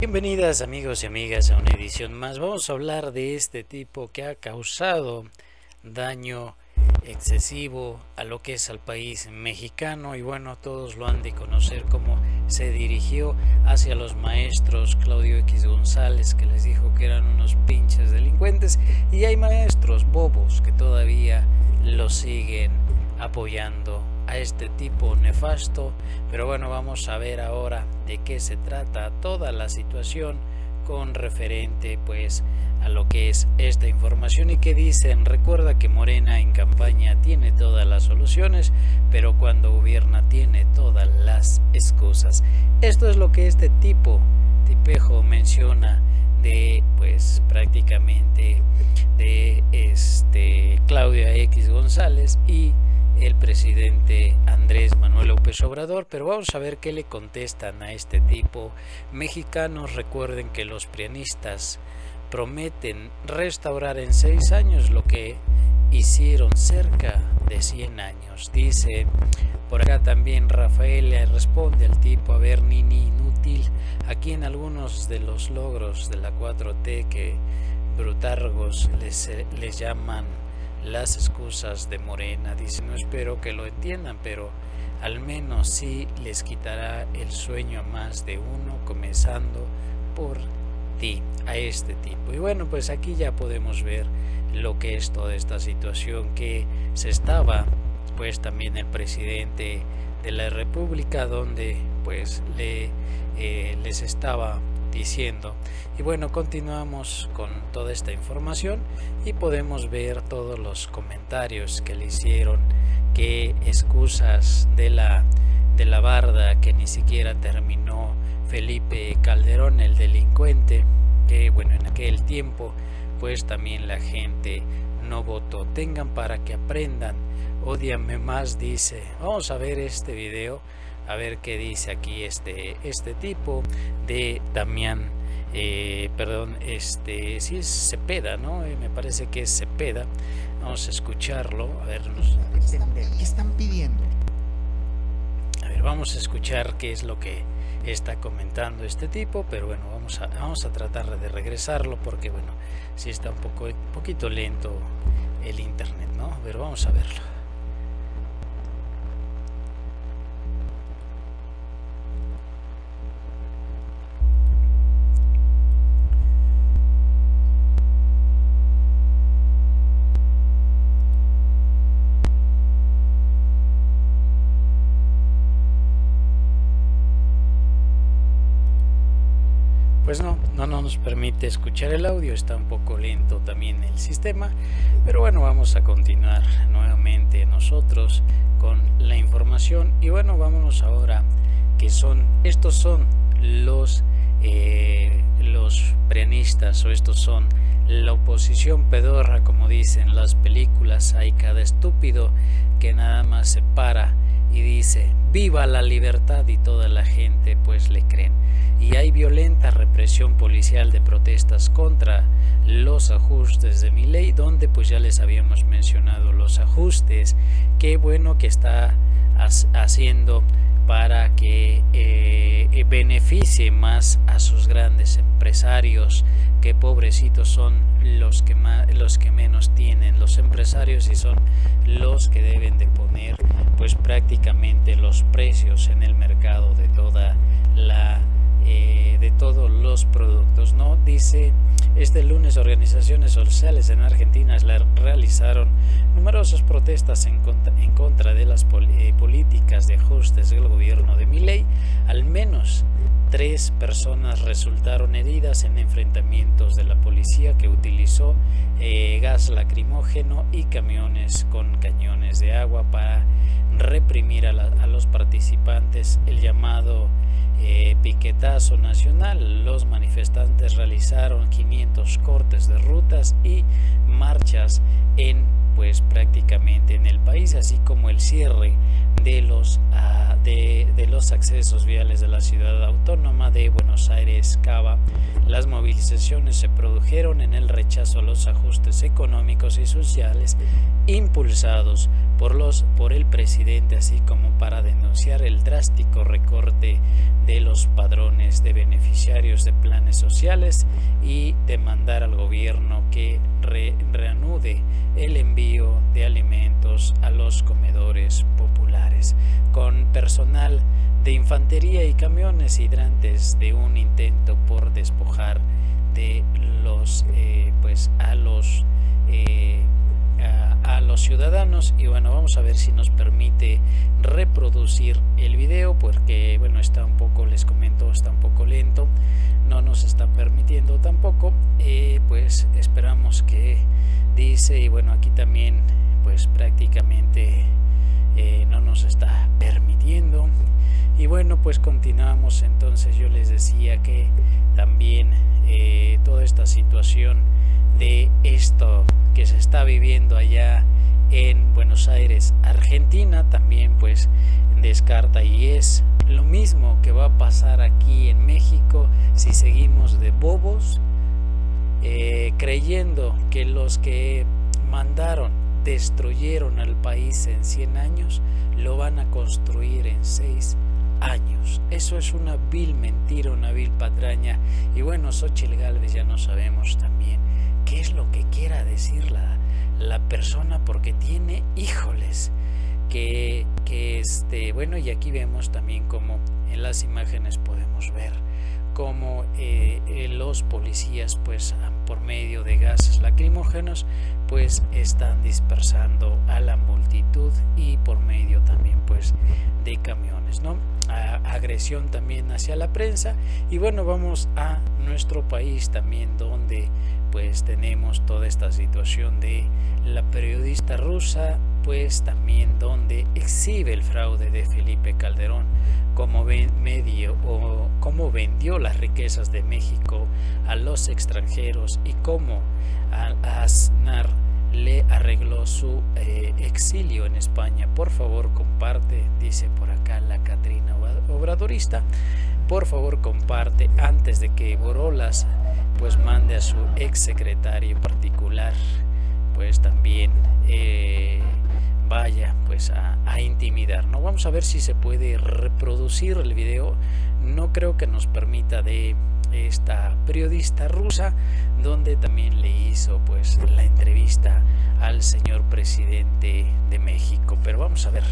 Bienvenidas amigos y amigas a una edición más. Vamos a hablar de este tipo que ha causado daño excesivo a lo que es al país mexicano y bueno, todos lo han de conocer cómo se dirigió hacia los maestros Claudio X González que les dijo que eran unos pinches delincuentes y hay maestros bobos que todavía lo siguen apoyando a este tipo nefasto. Pero bueno, vamos a ver ahora de qué se trata toda la situación con referente pues a lo que es esta información y que dicen, recuerda que Morena en campaña tiene todas las soluciones, pero cuando gobierna tiene todas las excusas. Esto es lo que este tipo, tipejo, menciona de pues prácticamente de este Claudia X González y el presidente Andrés Manuel López Obrador, pero vamos a ver qué le contestan a este tipo. Mexicanos recuerden que los prianistas prometen restaurar en seis años lo que hicieron cerca de 100 años. Dice por acá también Rafael le responde al tipo, a ver, Nini, inútil, aquí en algunos de los logros de la 4T que brutargos les, les llaman las excusas de Morena. Dice, no espero que lo entiendan, pero al menos sí les quitará el sueño a más de uno, comenzando por ti, a este tipo. Y bueno, pues aquí ya podemos ver lo que es toda esta situación que se estaba, pues también el presidente de la República, donde pues le, eh, les estaba diciendo. Y bueno, continuamos con toda esta información y podemos ver todos los comentarios que le hicieron, que excusas de la, de la barda que ni siquiera terminó Felipe Calderón, el delincuente, que bueno, en aquel tiempo pues también la gente no votó. Tengan para que aprendan. Odiame más, dice. Vamos a ver este video a ver qué dice aquí este, este tipo de Damián, eh, perdón, este, si es Cepeda, ¿no? Eh, me parece que es Cepeda. Vamos a escucharlo, a ver. ¿Qué están pidiendo? A ver, vamos a escuchar qué es lo que está comentando este tipo, pero bueno, vamos a, vamos a tratar de regresarlo porque, bueno, si está un poco, un poquito lento el internet, ¿no? Pero vamos a verlo. No, no, nos permite escuchar el audio, está un poco lento también el sistema, pero bueno, vamos a continuar nuevamente nosotros con la información y bueno, vámonos ahora que son, estos son los, eh, los preanistas o estos son la oposición pedorra, como dicen las películas, hay cada estúpido que nada más se para y dice, viva la libertad y toda la gente pues le creen. Y hay violenta represión policial de protestas contra los ajustes de mi ley, donde pues ya les habíamos mencionado los ajustes, qué bueno que está haciendo para que eh, beneficie más a sus grandes empresarios, que pobrecitos son los que, más, los que menos tienen, los empresarios y son los que deben de poner pues prácticamente los precios en el mercado de toda la eh, de todos los productos. ¿no? Dice, este lunes organizaciones sociales en Argentina realizaron numerosas protestas en contra, de las eh, políticas de ajustes del gobierno de Milei. Tres personas resultaron heridas en enfrentamientos de la policía que utilizó eh, gas lacrimógeno y camiones con cañones de agua para reprimir a, a los participantes. El llamado eh, piquetazo nacional. Los manifestantes realizaron 500 cortes de rutas y marchas en pues prácticamente en el país, así como el cierre de los, ah, de, los accesos viales de la ciudad autónoma de Buenos Aires, Cava. Las movilizaciones se produjeron en el rechazo a los ajustes económicos y sociales impulsados por, los, por el presidente, así como para denunciar el drástico recorte de los padrones de beneficiarios de planes sociales y demandar al gobierno que reanude el envío de alimentos a los comedores populares. Con personal de infantería y camiones hidrantes de un intento por despojar de los eh, pues a los eh, ciudadanos y bueno vamos a ver si nos permite reproducir el video porque bueno está un poco les comento está un poco lento no nos está permitiendo tampoco eh, pues esperamos que dice y bueno aquí también pues prácticamente no nos está permitiendo. Y bueno pues continuamos. Entonces yo les decía que también eh, toda esta situación de esto que se está viviendo allá en Buenos Aires, Argentina, también pues descarta y es lo mismo que va a pasar aquí en México si seguimos de bobos, eh, creyendo que los que mandaron, destruyeron al país en 100 años, lo van a construir en 6 años. Eso es una vil mentira, una vil patraña. Y bueno, Xochitl Galvez ya no sabemos también qué es lo que quiera decir la, la persona porque tiene, híjoles, que, que este, bueno, y aquí vemos también como en las imágenes podemos ver cómo eh, eh, los policías pues por medio de gases lacrimógenos pues están dispersando a la multitud y por medio también pues de camiones no agresión también hacia la prensa. Y bueno vamos a nuestro país también donde pues tenemos toda esta situación de la periodista rusa pues también donde exhibe el fraude de Felipe Calderón. Como o cómo vendió las riquezas de México a los extranjeros y cómo Aznar le arregló su eh, exilio en España. Por favor, comparte, dice por acá la Catrina Obradorista. Por favor, comparte antes de que Borolas pues mande a su ex secretario particular, pues también eh, vaya pues a, a, intimidar. No vamos a ver si se puede reproducir el video. No creo que nos permita de esta periodista rusa, donde también le hizo pues la entrevista al señor presidente de México. Pero vamos a ver.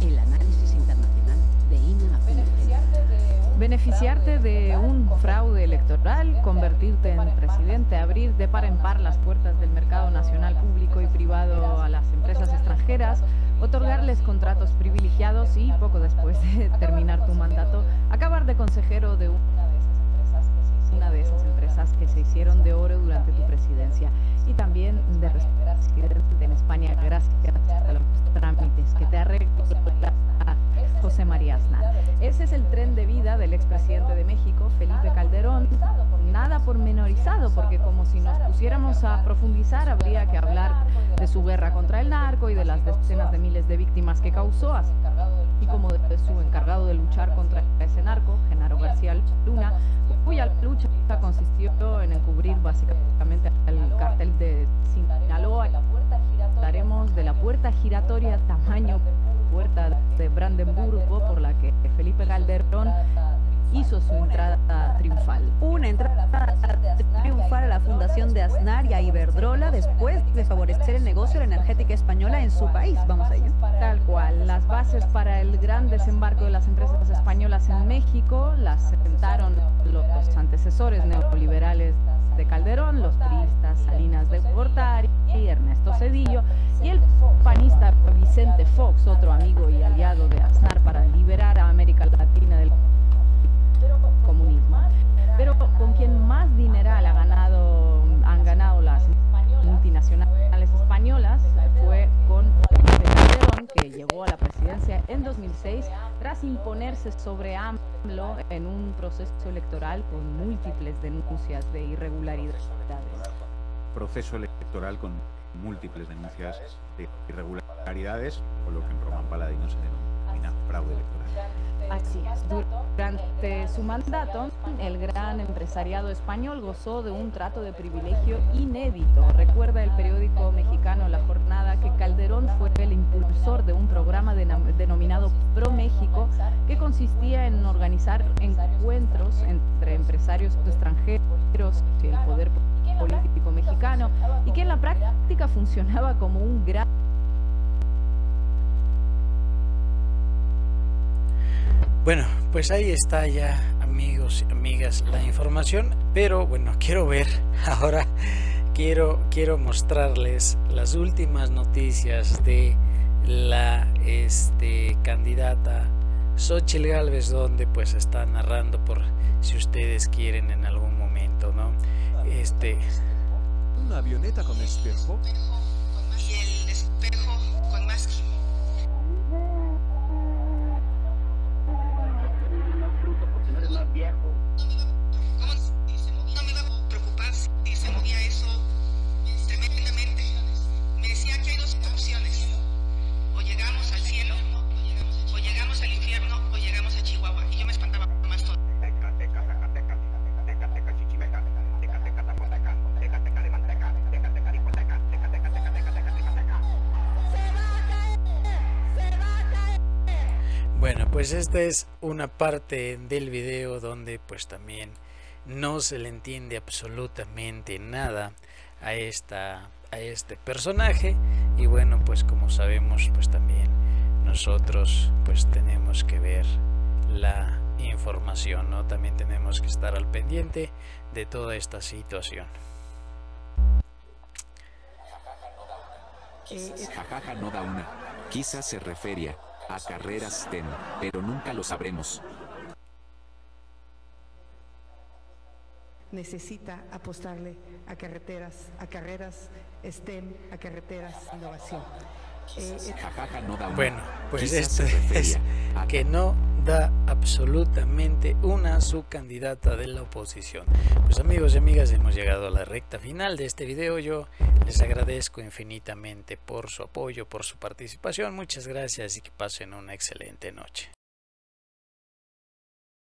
El análisis internacional de Ina Beneficiarte de un fraude electoral, convertirte en presidente, abrir de par en par las puertas del mercado nacional público y privado a las empresas extranjeras, otorgarles contratos privilegiados y poco después de terminar tu mandato, acabar de consejero de una una de esas empresas que se hicieron de oro durante tu presidencia y también de residente en España gracias a los trámites que te arregla José María Aznar. Ese es el tren de vida del expresidente de México, Felipe Calderón, nada pormenorizado, porque como si nos pusiéramos a profundizar, habría que hablar de su guerra contra el narco y de las decenas de miles de víctimas que causó, y como de su encargado de luchar contra ese narco, Genaro García Luna, cuya lucha consistió en encubrir básicamente al cartel de Sinaloa. Hablaremos de la puerta giratoria tamaño puerta de Brandenburgo por la que Felipe Calderón hizo su entrada triunfal. Una entrada de Aznar y a Iberdrola después de favorecer el negocio de la energética española en su país. Vamos a ello. Tal cual. Las bases para el gran desembarco de las empresas españolas en México las sentaron los antecesores neoliberales de Calderón, los priistas Salinas de Gortari y Ernesto Cedillo y el panista Vicente Fox, otro amigo y aliado de Aznar 2006 tras imponerse sobre AMLO en un proceso electoral con múltiples denuncias de irregularidades. Proceso electoral con múltiples denuncias de irregularidades, o lo que en Román Paladino se denomina fraude electoral. Así es. Durante su mandato, el gran empresariado español gozó de un trato de privilegio inédito. Recuerda el periódico mexicano La Jornada que Calderón fue el impulsor de un programa denominado Pro México que consistía en organizar encuentros entre empresarios extranjeros y el poder político mexicano y que en la práctica funcionaba como un gran Bueno, pues ahí está ya, amigos y amigas, la información. Pero bueno, quiero ver ahora, quiero, quiero mostrarles las últimas noticias de la este, candidata Xochitl Galvez, donde pues está narrando por si ustedes quieren en algún momento, ¿no? Este. ¿Una avioneta con espejo? Pues esta es una parte del video donde pues también no se le entiende absolutamente nada a esta a este personaje. Y bueno pues como sabemos pues también nosotros pues tenemos que ver la información no también tenemos que estar al pendiente de toda esta situación. No da una. Quizás se refería a carreras STEM, pero nunca lo sabremos. necesita apostarle a carreteras, a carreras STEM, a carreteras innovación. Eh. Bueno, pues esto es que no da absolutamente una su candidata de la oposición. Pues amigos y amigas, hemos llegado a la recta final de este video. Yo les agradezco infinitamente por su apoyo, por su participación. Muchas gracias y que pasen una excelente noche.